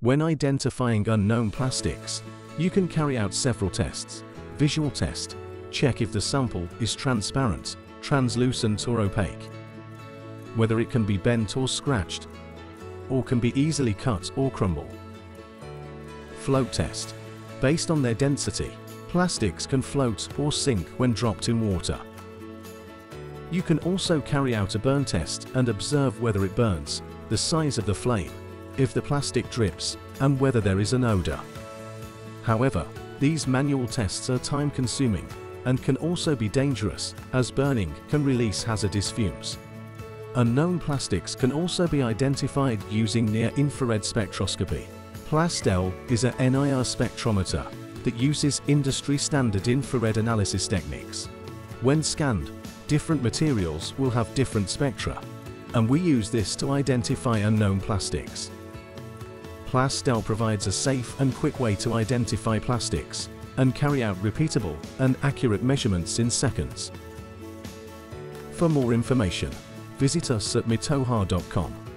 When identifying unknown plastics, you can carry out several tests. Visual test. Check if the sample is transparent, translucent or opaque. Whether it can be bent or scratched, or can be easily cut or crumble. Float test. Based on their density, plastics can float or sink when dropped in water. You can also carry out a burn test and observe whether it burns, the size of the flame, if the plastic drips, and whether there is an odor. However, these manual tests are time-consuming and can also be dangerous, as burning can release hazardous fumes. Unknown plastics can also be identified using near-infrared spectroscopy. PlasTell is a NIR spectrometer that uses industry-standard infrared analysis techniques. When scanned, different materials will have different spectra, and we use this to identify unknown plastics. PlasTell provides a safe and quick way to identify plastics and carry out repeatable and accurate measurements in seconds. For more information, visit us at matoha.com.